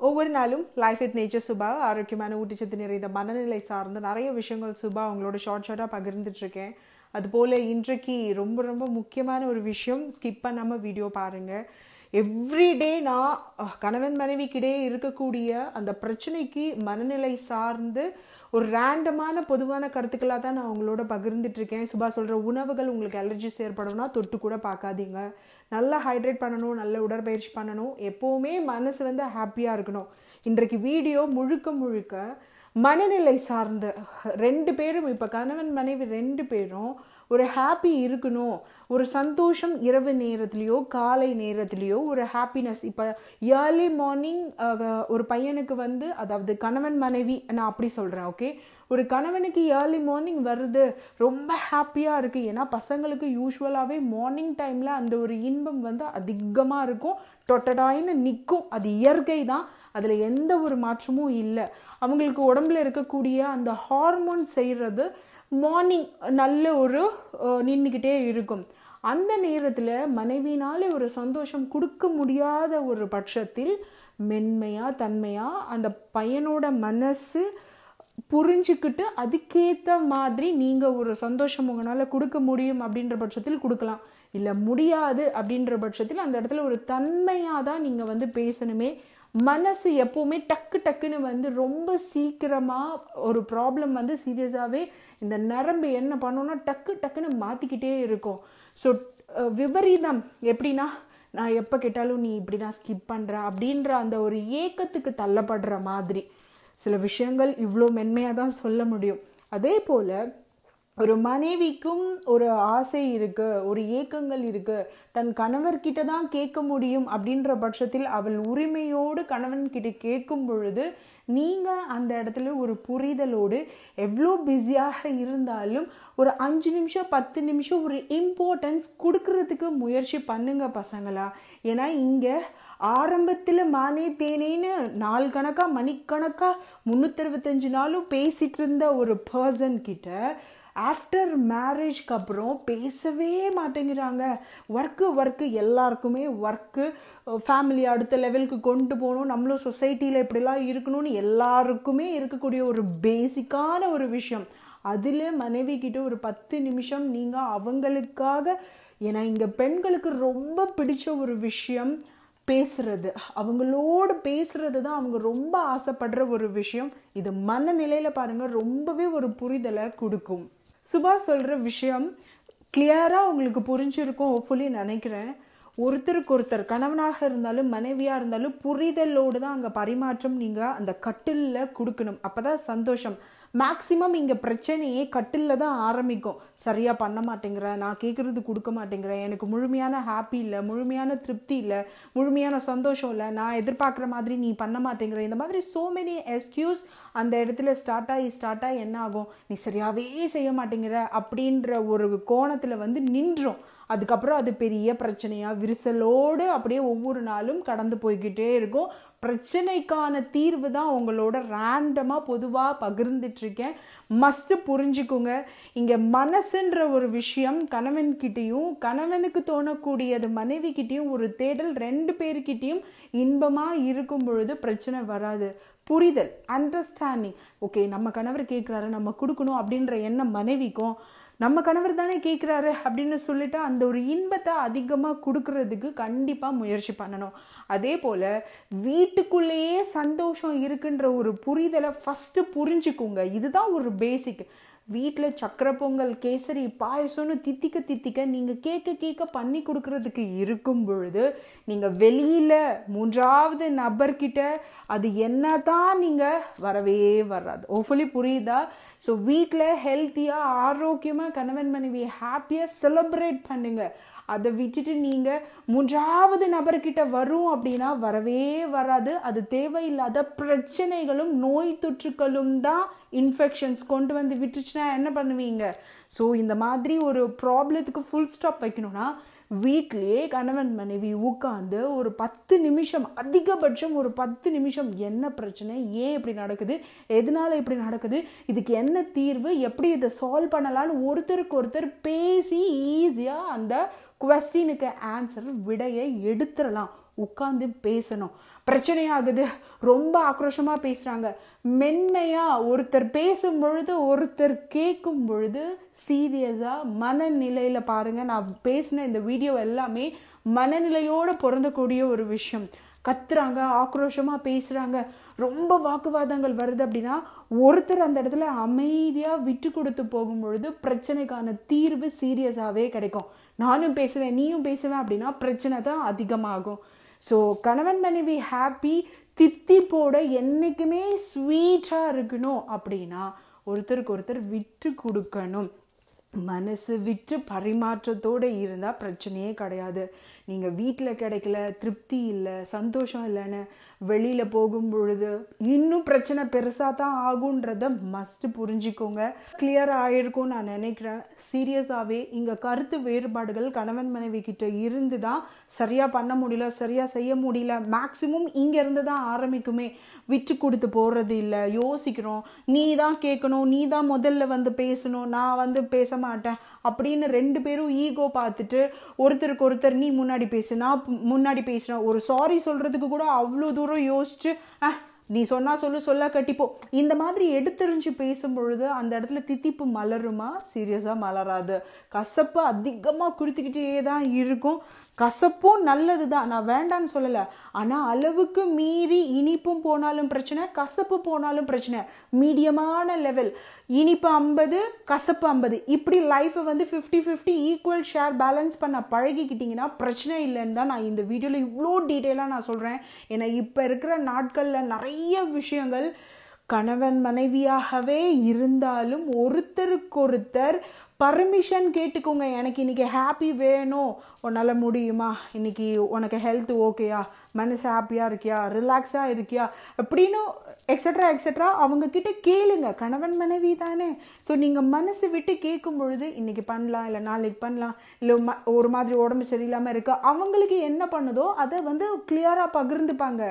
ஒவ்வொரு நாளும் life with nature Subha ஆரோக்கியமான ஊட்டச்சத்து நிறைந்த மனநிலை சார்ந்து நிறைய விஷயங்கள் சுபா அவங்களோட ஷார்ட் ஷார்ட்டாக பகிர்ந்துட்டுருக்கேன் அதுபோல் இன்றைக்கு ரொம்ப ரொம்ப முக்கியமான ஒரு விஷயம் ஸ்கிப் பண்ணாமல் வீடியோ பாருங்கள் எவ்ரிடே நான் கணவன் மனைவிக்கிடையே இருக்கக்கூடிய அந்த பிரச்சனைக்கு மனநிலை சார்ந்து ஒரு ரேண்டமான பொதுவான கருத்துக்களாக தான் நான் அவங்களோட பகிர்ந்துட்டு இருக்கேன். சுபா சொல்கிற உணவுகள் உங்களுக்கு அலர்ஜிஸ் ஏற்படும்னா தொட்டு கூட பார்க்காதீங்க. நல்லா ஹைட்ரேட் பண்ணணும் நல்ல உடற்பயிற்சி பண்ணணும். எப்போவுமே மனசு வந்து ஹாப்பியாக இருக்கணும். இன்றைக்கு வீடியோ முழுக்க முழுக்க மனநிலை சார்ந்த ரெண்டு பேரும் இப்போ கணவன் மனைவி ரெண்டு பேரும் ஒரு ஹாப்பி இருக்கணும். ஒரு சந்தோஷம் இரவு நேரத்துலேயோ காலை நேரத்துலேயோ ஒரு ஹாப்பினஸ் இப்போ ஏர்லி மார்னிங் ஒரு பையனுக்கு வந்து அதாவது கணவன் மனைவி நான் அப்படி சொல்கிறேன் ஓகே ஒரு கணவனுக்கு ஏர்லி மார்னிங் வருது ரொம்ப ஹாப்பியாக இருக்குது ஏன்னா பசங்களுக்கு யூஸ்வலாகவே மார்னிங் டைமில் அந்த ஒரு இன்பம் வந்து அதிகமாக இருக்கும். டொட்டடாயின்னு நிற்கும் அது இயற்கை தான். அதில் எந்த ஒரு மாற்றமும் இல்லை. அவங்களுக்கு உடம்புல இருக்கக்கூடிய அந்த ஹார்மோன் செய்கிறது மார்னிங் நல்ல ஒரு நின்றுக்கிட்டே இருக்கும். அந்த நேரத்தில் மனைவினால் ஒரு சந்தோஷம் கொடுக்க முடியாத ஒரு பட்சத்தில் மென்மையாக தன்மையாக அந்த பையனோட மனசு புரிஞ்சுக்கிட்டு அதுக்கேற்ற மாதிரி நீங்கள் ஒரு சந்தோஷம் உங்களால் கொடுக்க முடியும் அப்படின்ற பட்சத்தில் கொடுக்கலாம். இல்லை முடியாது அப்படின்ற பட்சத்தில் அந்த இடத்துல ஒரு தன்மையாக தான் நீங்கள் வந்து பேசணுமே. மனசு எப்போவுமே டக்கு டக்குன்னு வந்து ரொம்ப சீக்கிரமாக ஒரு ப்ராப்ளம் வந்து சீரியஸாகவே இந்த நரம்பு என்ன பண்ணோன்னா டக்கு டக்குன்னு மாற்றிக்கிட்டே இருக்கும். ஸோ விபரீதம். எப்படின்னா நான் எப்போ கேட்டாலும் நீ இப்படி தான் ஸ்கிப் பண்ணுற அப்படின்ற அந்த ஒரு ஏக்கத்துக்கு தள்ளப்படுற மாதிரி. சில விஷயங்கள் இவ்வளோ மென்மையாக தான் சொல்ல முடியும். அதே போல் ஒரு மனைவிக்கும் ஒரு ஆசை இருக்குது ஒரு ஏக்கங்கள் இருக்குது தன் கணவர்கிட்ட தான் கேட்க முடியும் அப்படின்ற பட்சத்தில் அவள் உரிமையோடு கணவன்கிட்ட கேட்கும் பொழுது நீங்கள் அந்த இடத்துல ஒரு புரிதலோடு எவ்வளோ பிஸியாக இருந்தாலும் ஒரு அஞ்சு நிமிஷம் பத்து நிமிஷம் ஒரு இம்பார்ட்டன்ஸ் கொடுக்கறதுக்கு முயற்சி பண்ணுங்க பசங்களா. ஏன்னா இங்கே ஆரம்பத்தில் மானே தேனேன்னு நாள் கணக்காக மணிக்கணக்காக முந்நூற்றறுபத்தஞ்சு நாளும் பேசிகிட்டு இருந்த ஒரு பர்சன் கிட்ட ஆஃப்டர் மேரேஜ்க்கு அப்புறம் பேசவே மாட்டேங்கிறாங்க. ஒர்க்கு ஒர்க்கு எல்லாருக்குமே ஒர்க்கு ஃபேமிலி அடுத்த லெவலுக்கு கொண்டு போகணும். நம்மளும் சொசைட்டியில் இப்படிலாம் இருக்கணும்னு எல்லாருக்குமே இருக்கக்கூடிய ஒரு பேசிக்கான ஒரு விஷயம். அதில் மனைவி கிட்ட ஒரு பத்து நிமிஷம் நீங்கள் அவங்களுக்காக ஏன்னா இங்கே பெண்களுக்கு ரொம்ப பிடிச்ச ஒரு விஷயம் பேசுறது. அவங்களோடு பேசுறது தான் அவங்க ரொம்ப ஆசைப்படுற ஒரு விஷயம். இது மனநிலையில் பாருங்கள் ரொம்பவே ஒரு புரிதலை கொடுக்கும். சுபா சொல்கிற விஷயம் கிளியராக உங்களுக்கு புரிஞ்சிருக்கும் ஹோப்ஃபுல்லி நினைக்கிறேன். ஒருத்தருக்கு ஒருத்தர் கணவனாக இருந்தாலும் மனைவியாக இருந்தாலும் புரிதலோடு தான் அங்கே பரிமாற்றம் நீங்கள் அந்த கட்டிலில் கொடுக்கணும். அப்போ தான் சந்தோஷம். மேக்ஸிமம் இங்கே பிரச்சனையே கட்டிலில் தான் ஆரம்பிக்கும். சரியாக பண்ண மாட்டேங்கிறேன் நான் கேட்குறது கொடுக்க மாட்டேங்கிறேன் எனக்கு முழுமையான ஹாப்பி இல்லை முழுமையான திருப்தி இல்லை முழுமையான சந்தோஷம் இல்லை நான் எதிர்பார்க்குற மாதிரி நீ பண்ண மாட்டேங்கிற. இந்த மாதிரி ஸோ மெனி எஸ்கியூஸ் அந்த இடத்துல ஸ்டார்ட் ஆகி ஸ்டார்ட் ஆகி என்ன ஆகும்? நீ சரியாகவே செய்ய மாட்டேங்கிற அப்படின்ற ஒரு கோணத்தில் வந்து நின்றோம். அதுக்கப்புறம் அது பெரிய பிரச்சனையாக விரிசலோடு அப்படியே ஒவ்வொரு நாளும் கடந்து போய்கிட்டே இருக்கும். பிரச்சனைக்கான தீர்வு தான் உங்களோட ரேண்டமாக பொதுவாக பகிர்ந்துட்டுருக்கேன் மஸ்ட்டு புரிஞ்சுக்குங்க. இங்கே மனசுன்ற ஒரு விஷயம் கணவன்கிட்டேயும் கணவனுக்கு தோணக்கூடியது மனைவிக்கிட்டேயும் ஒரு தேடல் ரெண்டு பேர்கிட்டேயும் இன்பமாக இருக்கும் பொழுது பிரச்சனை வராது. புரிதல் அண்டர்ஸ்டாண்டிங் ஓகே நம்ம கணவர் கேட்குறாரு நம்ம கொடுக்கணும் அப்படின்ற எண்ணம் மனைவிக்கும். நம்ம கணவர் தானே கேட்குறாரு அப்படின்னு சொல்லிட்டு அந்த ஒரு இன்பத்தை அதிகமாக கொடுக்கறதுக்கு கண்டிப்பாக முயற்சி பண்ணணும். அதே போல் வீட்டுக்குள்ளேயே சந்தோஷம் இருக்குன்ற ஒரு புரிதலை ஃபஸ்ட்டு புரிஞ்சுக்குங்க. இதுதான் ஒரு பேசிக் வீட்டில் சக்கரை பொங்கல் கேசரி பாயசம்னு தித்திக்க தித்திக்க நீங்கள் கேட்க கேட்க பண்ணி கொடுக்கறதுக்கு இருக்கும் பொழுது நீங்கள் வெளியில் மூன்றாவது நபர்கிட்ட அது என்ன தான் நீங்கள் வரவே வராது. ஓஃபுலி புரியுதா? ஸோ வீட்டில் ஹெல்த்தியாக ஆரோக்கியமாக கணவன் மனைவி ஹாப்பியாக செலிப்ரேட் பண்ணுங்கள் அதை விட்டுட்டு நீங்கள் மூன்றாவது நபர்கிட்ட வரும் அப்படின்னா வரவே வராது. அது தேவையில்லாத பிரச்சனைகளும் நோய் தொற்றுக்களும் தான் இன்ஃபெக்ஷன்ஸ் கொண்டு வந்து விட்டுச்சுன்னா என்ன பண்ணுவீங்க? ஸோ இந்த மாதிரி ஒரு ப்ராப்ளத்துக்கு ஃபுல் ஸ்டாப் வைக்கணும்னா வீட்லேயே கணவன் மனைவி உட்காந்து ஒரு பத்து நிமிஷம் அதிகபட்சம் ஒரு பத்து நிமிஷம் என்ன பிரச்சனை ஏன் இப்படி நடக்குது எதனால இப்படி நடக்குது இதுக்கு என்ன தீர்வு எப்படி இதை சால்வ் பண்ணலான்னு ஒருத்தருக்கு ஒருத்தர் பேசி ஈஸியாக அந்த கொஸ்டினுக்கு ஆன்சர் விடையை எடுத்துடலாம். உட்காந்து பேசணும். பிரச்சனையாகுது. ரொம்ப ஆக்ரோஷமாக பேசுகிறாங்க மென்மையாக ஒருத்தர் பேசும் பொழுது ஒருத்தர் கேட்கும் பொழுது சீரியஸாக மனநிலையில் பாருங்கள் நான் பேசின இந்த வீடியோ எல்லாமே மனநிலையோடு பிறந்தக்கூடிய ஒரு விஷயம். கத்துறாங்க ஆக்ரோஷமாக பேசுகிறாங்க ரொம்ப வாக்குவாதங்கள் வருது அப்படின்னா ஒருத்தர் அந்த இடத்துல அமைதியாக விட்டு கொடுத்து போகும் பொழுது பிரச்சனைக்கான தீர்வு சீரியஸாகவே கிடைக்கும். நானும் பேசுவேன் நீயும் பேசுவேன் அப்படின்னா பிரச்சனை தான் அதிகமாகும். ஸோ கணவன் மனைவி ஹாப்பி தித்திப்போட என்றைக்குமே ஸ்வீட்டாக இருக்கணும் அப்படின்னா ஒருத்தருக்கு ஒருத்தர் விட்டு கொடுக்கணும். மனசு விட்டு பரிமாற்றத்தோடு இருந்தால் பிரச்சனையே கிடையாது. நீங்கள் வீட்டில் கிடைக்கல திருப்தி இல்லை சந்தோஷம் இல்லைன்னு வெளியில் போகும் பொழுது இன்னும் பிரச்சனை பெருசாக தான் ஆகுன்றத மஸ்ட் புரிஞ்சுக்கோங்க. கிளியர் ஆகிருக்கும் நான் நினைக்கிறேன். சீரியஸாகவே இங்கே கருத்து வேறுபாடுகள் கணவன் மனைவி கிட்ட இருந்து தான் சரியாக பண்ண முடியல சரியாக செய்ய முடியல. மேக்ஸிமம் இங்கேருந்து தான் ஆரம்பிக்குமே. விட்டு கொடுத்து போகிறது இல்லை. யோசிக்கிறோம். நீ தான் கேட்கணும். நீ தான் முதல்ல வந்து பேசணும். நான் வந்து பேச மாட்டேன். அப்படின்னு ரெண்டு பேரும் ஈகோ பார்த்துட்டு ஒருத்தருக்கு ஒருத்தர் நீ முன்னாடி பேசுனா முன்னாடி பேசுனா ஒரு சாரி சொல்கிறதுக்கு கூட அவ்வளோ தூரம் யோசிச்சு ஆ நீ சொன்னால் சொல்லு சொல்ல கட்டிப்போ இந்த மாதிரி எடுத்தறிஞ்சு பேசும் பொழுது அந்த இடத்துல தித்திப்பு மலருமா? சீரியஸாக மலராது. கசப்பு அதிகமாக குடுத்துக்கிட்டே தான் இருக்கும். கசப்பும் நல்லது தான் நான் வேண்டான்னு சொல்லலை. ஆனால் அளவுக்கு மீறி இனிப்பும் போனாலும் பிரச்சனை கசப்பு போனாலும் பிரச்சனை. மீடியமான லெவல் இனிப்பு ஐம்பது கசப்பு ஐம்பது. இப்படி லைஃப்பை வந்து fifty fifty equal share balance பண்ண பழகிக்கிட்டிங்கன்னா பிரச்சனை இல்லைன்னு தான் நான் இந்த வீடியோவில் இவ்வளோ டீட்டெயிலாக நான் சொல்கிறேன் ஏன்னா இப்போ இருக்கிற நாட்களில் நிறைய விஷயங்கள் கணவன் மனைவியாகவே இருந்தாலும் ஒருத்தருக்கொருத்தர் பர்மிஷன் கேட்டுக்கோங்க. எனக்கு இன்றைக்கி ஹாப்பி வேணும். உன்னால் முடியுமா? இன்றைக்கி உனக்கு ஹெல்த் ஓகேயா மனசு ஹாப்பியாக இருக்கியா? ரிலாக்ஸாக இருக்கியா? அப்படின்னு எக்ஸட்ரா எக்ஸட்ரா அவங்கக்கிட்ட கேளுங்க. கணவன் மனைவி தானே. ஸோ நீங்கள் மனசு விட்டு கேட்கும் பொழுது இன்றைக்கி பண்ணலாம் இல்லை நாளைக்கு பண்ணலாம் இல்லை ம ஒரு மாதிரி உடம்பு சரியில்லாமல் இருக்கா. அவங்களுக்கு என்ன பண்ணுதோ அதை வந்து கிளியராக பகிர்ந்துப்பாங்க.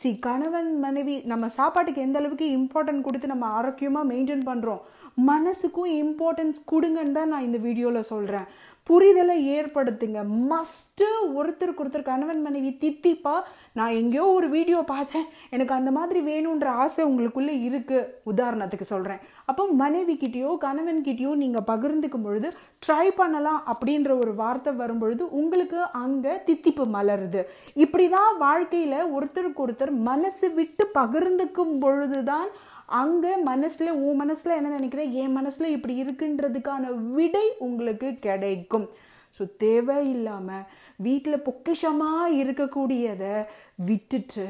சி கணவன் மனைவி நம்ம சாப்பாட்டுக்கு எந்த அளவுக்கு இம்பார்ட்டன்ட் கொடுத்து நம்ம ஆரோக்கியமாக மெயின்டைன் பண்ணுறோம் மனசுக்கும் இம்பார்ட்டன்ஸ் கொடுங்கன்னு தான் நான் இந்த வீடியோவில் சொல்கிறேன் புரிதலை ஏற்படுத்துங்க. மஸ்ட்டு ஒருத்தருக்கு ஒருத்தர் கணவன் மனைவி தித்திப்பா? நான் எங்கேயோ ஒரு வீடியோ பார்த்தேன். எனக்கு அந்த மாதிரி வேணுன்ற ஆசை உங்களுக்குள்ளே இருக்குது உதாரணத்துக்கு சொல்கிறேன் அப்போ மனைவிக்கிட்டேயோ கணவன்கிட்டேயோ நீங்கள் பகிர்ந்துக்கும் பொழுது ட்ரை பண்ணலாம் அப்படின்ற ஒரு வார்த்தை வரும்பொழுது உங்களுக்கு அங்கே தித்திப்பு மலருது. இப்படி தான் வாழ்க்கையில் ஒருத்தருக்கு ஒருத்தர் மனசு விட்டு பகிர்ந்துக்கும் பொழுது தான் அங்கே மனசில் உன் மனசில் என்ன நினைக்கிறேன்? என் மனசில் இப்படி இருக்குன்றதுக்கான விடை உங்களுக்கு கிடைக்கும். ஸோ தேவையில்லாமல் வீட்டில் பொக்கிஷமாக இருக்கக்கூடியதை விட்டுட்டு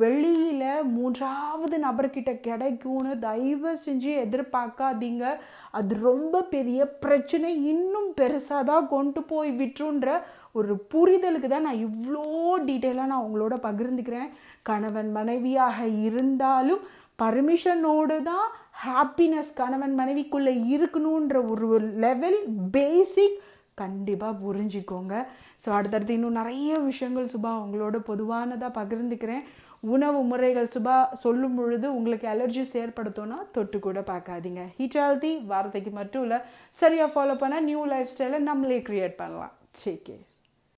வெளியில் மூன்றாவது நபர்கிட்ட கிடைக்கும்னு தயவு செஞ்சு எதிர்பார்க்காதீங்க. அது ரொம்ப பெரிய பிரச்சனை. இன்னும் பெருசாக தான் கொண்டு போய் விட்டுன்ற ஒரு புரிதலுக்கு தான் நான் இவ்வளோ டீட்டெயிலாக நான் உங்களோட பகிர்ந்துக்கிறேன். கணவன் மனைவியாக இருந்தாலும் பர்மிஷனோடு தான் ஹாப்பினஸ் கணவன் மனைவிக்குள்ளே இருக்கணுன்ற ஒரு லெவல் பேசிக் கண்டிப்பாக புரிஞ்சிக்கோங்க. ஸோ அடுத்தடுத்து இன்னும் நிறைய விஷயங்கள் சுபா உங்களோட பொதுவானதாக பகிர்ந்துக்கிறேன். உணவு முறைகள் சுபா சொல்லும் பொழுது உங்களுக்கு அலர்ஜிஸ் ஏற்படுத்தோன்னா தொட்டு கூட பார்க்காதீங்க. ஹீட் ஹெல்த்தி வார்த்தைக்கு மட்டும் இல்லை சரியாக ஃபாலோ பண்ணால் நியூ லைஃப் ஸ்டைலை நம்மளே க்ரியேட் பண்ணலாம். சரி